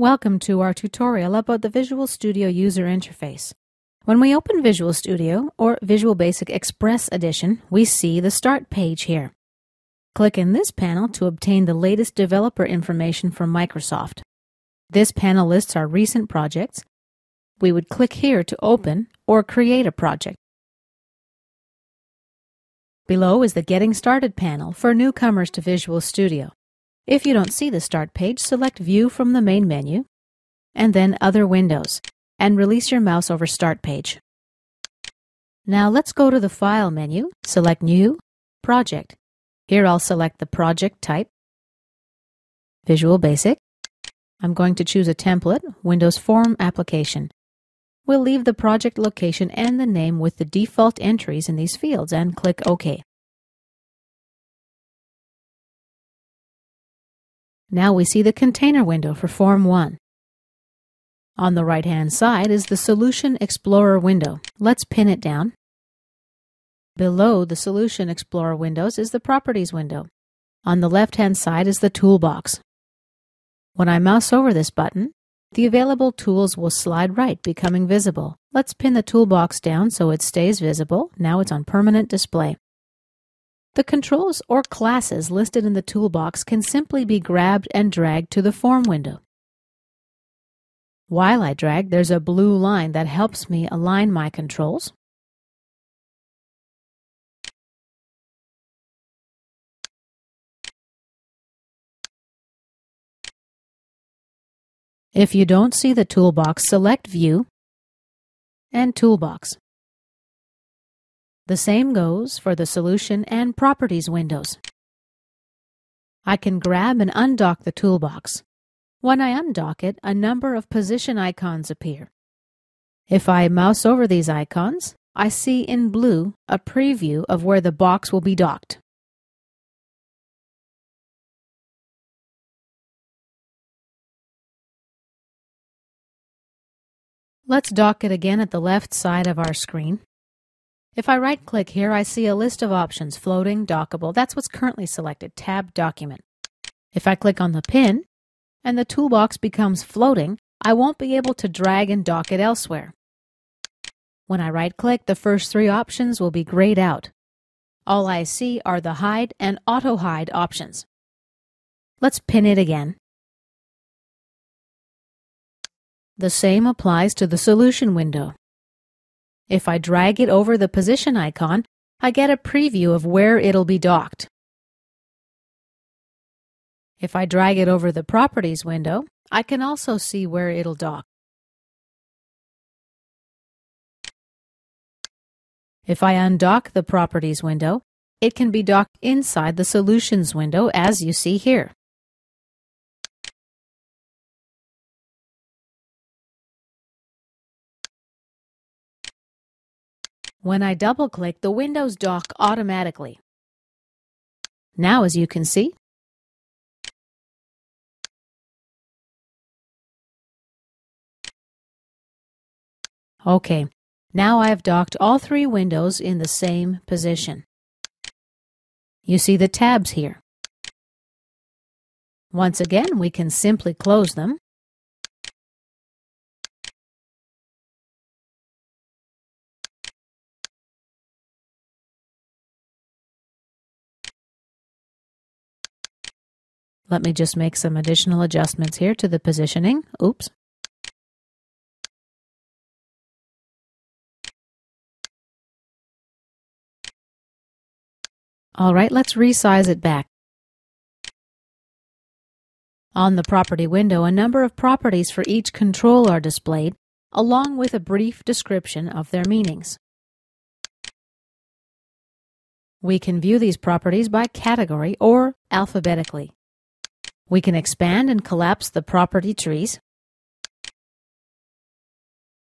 Welcome to our tutorial about the Visual Studio user interface. When we open Visual Studio or Visual Basic Express Edition, we see the Start page here. Click in this panel to obtain the latest developer information from Microsoft. This panel lists our recent projects. We would click here to open or create a project. Below is the Getting Started panel for newcomers to Visual Studio. If you don't see the Start page, select View from the main menu, and then Other Windows, and release your mouse over Start page. Now let's go to the File menu, select New, Project. Here I'll select the project type, Visual Basic. I'm going to choose a template, Windows Form Application. We'll leave the project location and the name with the default entries in these fields and click OK. Now we see the container window for Form 1. On the right-hand side is the Solution Explorer window. Let's pin it down. Below the Solution Explorer windows is the Properties window. On the left-hand side is the Toolbox. When I mouse over this button, the available tools will slide right, becoming visible. Let's pin the toolbox down so it stays visible. Now it's on permanent display. The controls or classes listed in the toolbox can simply be grabbed and dragged to the form window. While I drag, there's a blue line that helps me align my controls. If you don't see the toolbox, select View and Toolbox. The same goes for the Solution and Properties windows. I can grab and undock the toolbox. When I undock it, a number of position icons appear. If I mouse over these icons, I see in blue a preview of where the box will be docked. Let's dock it again at the left side of our screen. If I right click here, I see a list of options, floating, dockable. That's what's currently selected, tab document. If I click on the pin and the toolbox becomes floating, I won't be able to drag and dock it elsewhere. When I right click, the first three options will be grayed out. All I see are the hide and auto hide options. Let's pin it again. The same applies to the solution window. If I drag it over the position icon, I get a preview of where it'll be docked. If I drag it over the Properties window, I can also see where it'll dock. If I undock the Properties window, it can be docked inside the Solutions window as you see here. When I double-click, the windows dock automatically. Now, as you can see, Okay, now I have docked all three windows in the same position. You see the tabs here. Once again, we can simply close them Let me just make some additional adjustments here to the positioning. Oops. All right, let's resize it back. On the property window, a number of properties for each control are displayed, along with a brief description of their meanings. We can view these properties by category or alphabetically. We can expand and collapse the property trees.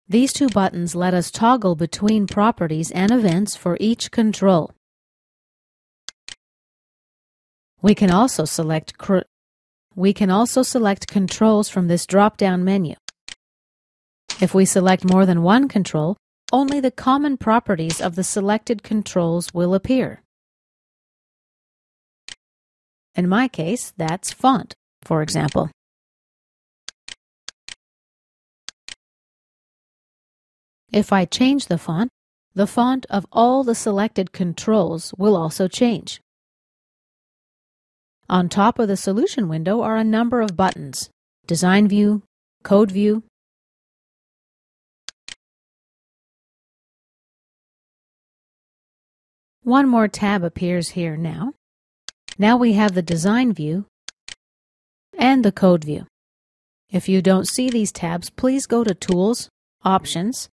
These two buttons let us toggle between properties and events for each control. We can also select we can also select controls from this drop-down menu. If we select more than one control, only the common properties of the selected controls will appear. In my case, that's font, for example. If I change the font, the font of all the selected controls will also change. On top of the solution window are a number of buttons, Design View, Code View, One more tab appears here now, now we have the Design View and the Code View. If you don't see these tabs, please go to Tools, Options,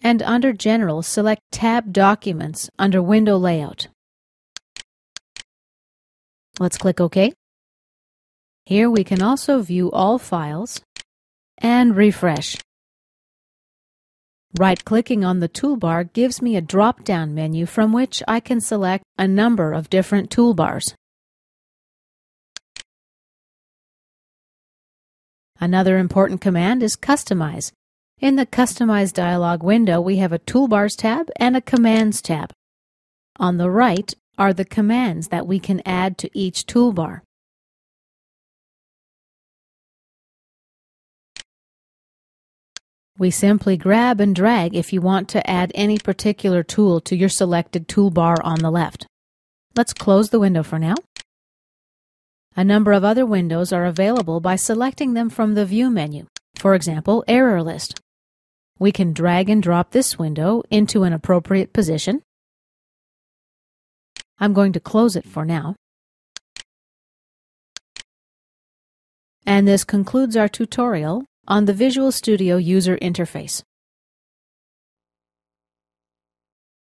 and under General, select Tab Documents under Window Layout. Let's click OK. Here we can also view all files and refresh. Right-clicking on the toolbar gives me a drop-down menu from which I can select a number of different toolbars. Another important command is Customize. In the Customize dialog window, we have a Toolbars tab and a Commands tab. On the right are the commands that we can add to each toolbar. We simply grab and drag if you want to add any particular tool to your selected toolbar on the left. Let's close the window for now. A number of other windows are available by selecting them from the View menu, for example, Error List. We can drag and drop this window into an appropriate position. I'm going to close it for now. And this concludes our tutorial on the Visual Studio user interface.